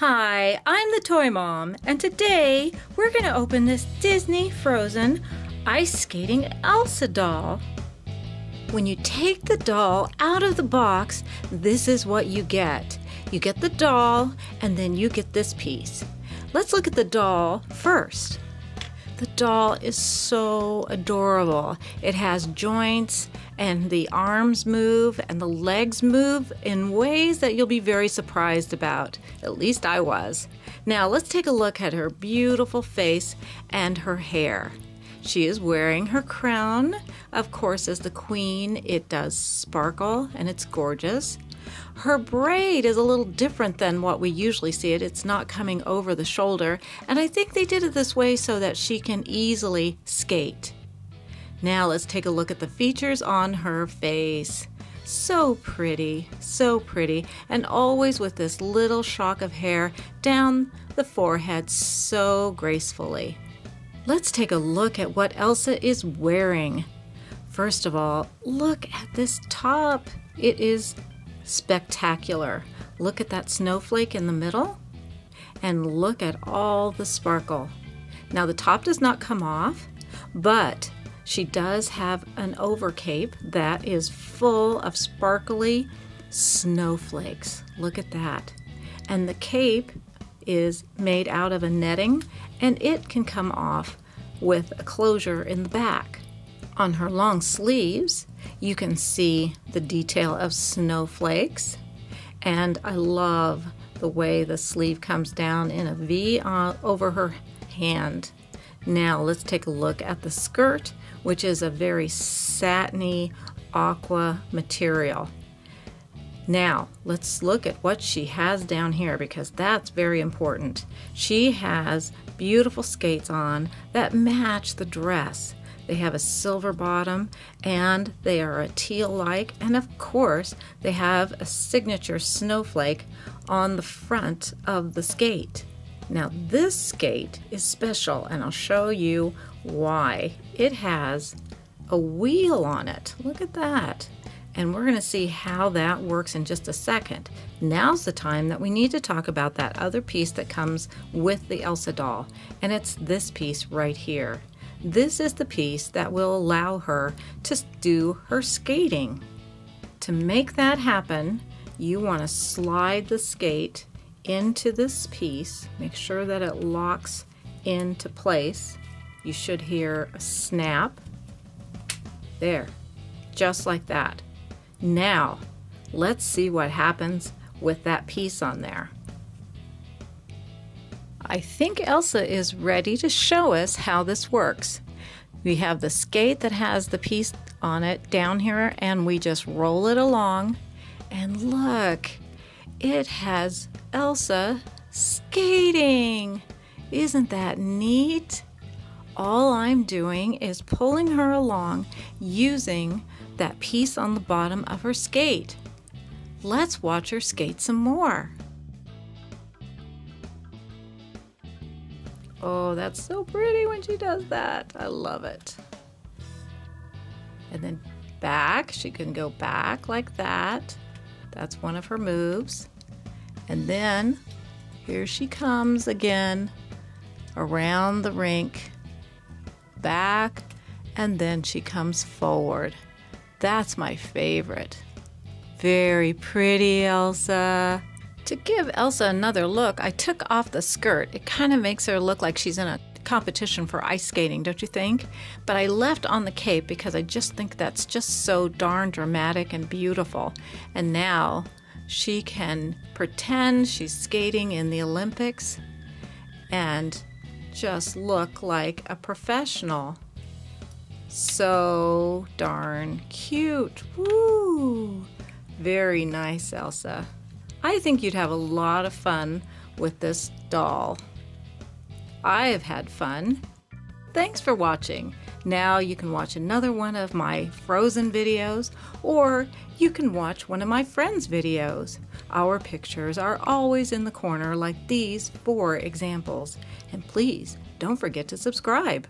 Hi, I'm the Toy Mom, and today we're going to open this Disney Frozen ice skating Elsa doll. When you take the doll out of the box, this is what you get. You get the doll, and then you get this piece. Let's look at the doll first. The doll is so adorable. It has joints and the arms move and the legs move in ways that you'll be very surprised about. At least I was. Now let's take a look at her beautiful face and her hair. She is wearing her crown. Of course, as the queen, it does sparkle and it's gorgeous. Her braid is a little different than what we usually see it. It's not coming over the shoulder, and I think they did it this way so that she can easily skate. Now let's take a look at the features on her face. So pretty, so pretty, and always with this little shock of hair down the forehead so gracefully. Let's take a look at what Elsa is wearing. First of all, look at this top. It is spectacular. Look at that snowflake in the middle and look at all the sparkle. Now the top does not come off, but she does have an overcape that is full of sparkly snowflakes. Look at that. And the cape is made out of a netting and it can come off with a closure in the back. On her long sleeves, you can see the detail of snowflakes, and I love the way the sleeve comes down in a V uh, over her hand. Now let's take a look at the skirt, which is a very satiny aqua material. Now, let's look at what she has down here because that's very important. She has beautiful skates on that match the dress. They have a silver bottom and they are a teal like. And of course, they have a signature snowflake on the front of the skate. Now, this skate is special and I'll show you why. It has a wheel on it. Look at that. And we're going to see how that works in just a second. Now's the time that we need to talk about that other piece that comes with the Elsa doll, and it's this piece right here. This is the piece that will allow her to do her skating. To make that happen, you want to slide the skate into this piece. Make sure that it locks into place. You should hear a snap. There, just like that. Now, let's see what happens with that piece on there. I think Elsa is ready to show us how this works. We have the skate that has the piece on it down here and we just roll it along and look, it has Elsa skating. Isn't that neat? All I'm doing is pulling her along using that piece on the bottom of her skate. Let's watch her skate some more. Oh, that's so pretty when she does that. I love it. And then back, she can go back like that. That's one of her moves. And then here she comes again around the rink, back, and then she comes forward. That's my favorite. Very pretty, Elsa. To give Elsa another look, I took off the skirt. It kind of makes her look like she's in a competition for ice skating, don't you think? But I left on the cape because I just think that's just so darn dramatic and beautiful. And now she can pretend she's skating in the Olympics and just look like a professional. So darn cute. Woo! Very nice, Elsa. I think you'd have a lot of fun with this doll. I have had fun. Thanks for watching. Now you can watch another one of my Frozen videos or you can watch one of my friends' videos. Our pictures are always in the corner like these four examples. And please don't forget to subscribe.